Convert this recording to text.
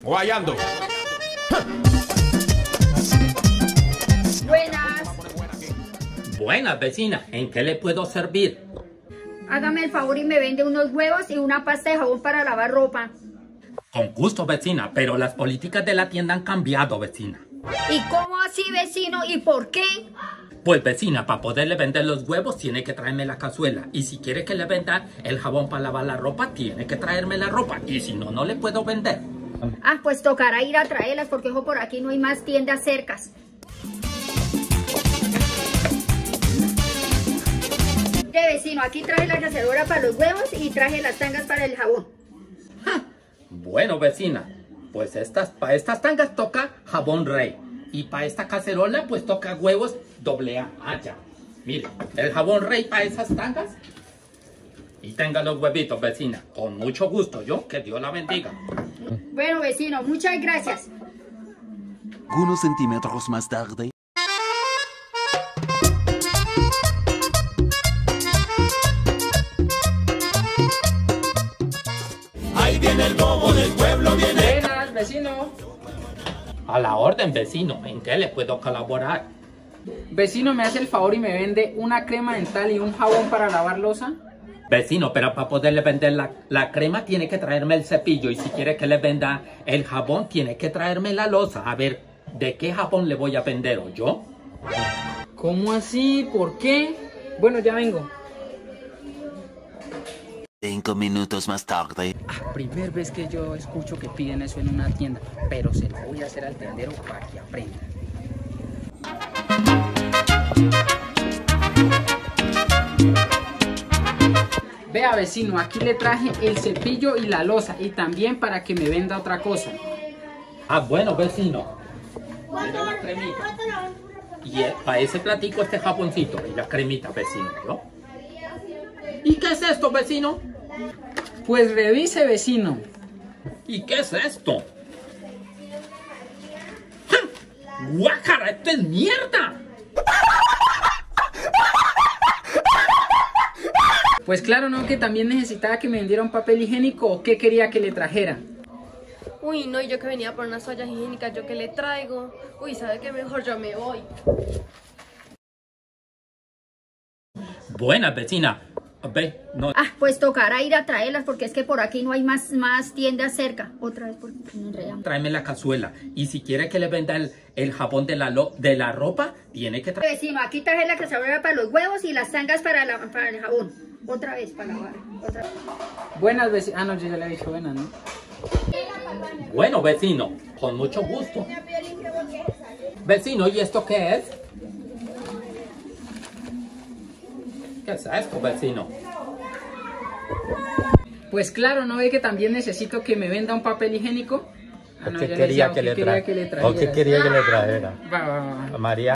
Guayando. Buenas. Buenas, vecina. ¿En qué le puedo servir? Hágame el favor y me vende unos huevos y una pasta de jabón para lavar ropa. Con gusto, vecina, pero las políticas de la tienda han cambiado, vecina. ¿Y cómo así, vecino? ¿Y por qué? Pues vecina, para poderle vender los huevos tiene que traerme la cazuela. Y si quiere que le venda el jabón para lavar la ropa, tiene que traerme la ropa. Y si no, no le puedo vender. Ah, pues tocará ir a traerlas porque ojo, por aquí no hay más tiendas cercas. De vecino, aquí traje la cacerola para los huevos y traje las tangas para el jabón. Bueno, vecina, pues estas, para estas tangas toca jabón rey. Y para esta cacerola, pues toca huevos doble A. Ah. Mire, el jabón rey para esas tangas. Y tenga los huevitos, vecina. Con mucho gusto, yo. Que Dios la bendiga. Bueno, vecino, muchas gracias. Algunos centímetros más tarde. Buenas, vecino. A la orden, vecino. ¿En qué le puedo colaborar? Vecino, ¿me hace el favor y me vende una crema dental y un jabón para lavar losa? Vecino, pero para poderle vender la, la crema tiene que traerme el cepillo. Y si quiere que le venda el jabón, tiene que traerme la losa. A ver, ¿de qué jabón le voy a vender o yo? ¿Cómo así? ¿Por qué? Bueno, ya vengo. Cinco minutos más tarde. Ah, primer vez que yo escucho que piden eso en una tienda, pero se lo voy a hacer al tendero para que aprenda. Vea vecino, aquí le traje el cepillo y la losa y también para que me venda otra cosa. Ah, bueno, vecino. Mira la cremita. Y eh, para ese platico este jaboncito y la cremita, vecino, ¿no? ¿Y qué es esto, vecino? Pues revise vecino. ¿Y qué es esto? ¡Ja! ¡Guácara! ¡Esto es mierda! Pues claro, ¿no? Que también necesitaba que me vendiera un papel higiénico o qué quería que le trajera. Uy, no, y yo que venía por unas toallas higiénicas, yo que le traigo. Uy, ¿sabe qué? Mejor yo me voy. Buena, vecina. Ve, no. Ah, pues tocará ir a traerlas porque es que por aquí no hay más, más tiendas cerca. Otra vez porque me enredamos. Tráeme la cazuela. Y si quiere que le venda el, el jabón de la, lo- de la ropa, tiene que traer. Vecino, aquí traje la cacerola para los huevos y las tangas para, la, para el jabón. Otra vez para lavar. Otra vez. Buenas vecino. Ah, no, yo ya le he dicho buenas, ¿no? Bueno, vecino, con mucho gusto. Vecino, ¿y esto qué es? ¿Qué es esto, vecino? Pues claro, ¿no ve que también necesito que me venda un papel higiénico? Ah, no, ¿Qué quería decía, que ¿o le quería que le ¿O qué quería que le trajera? Va, va, va. María.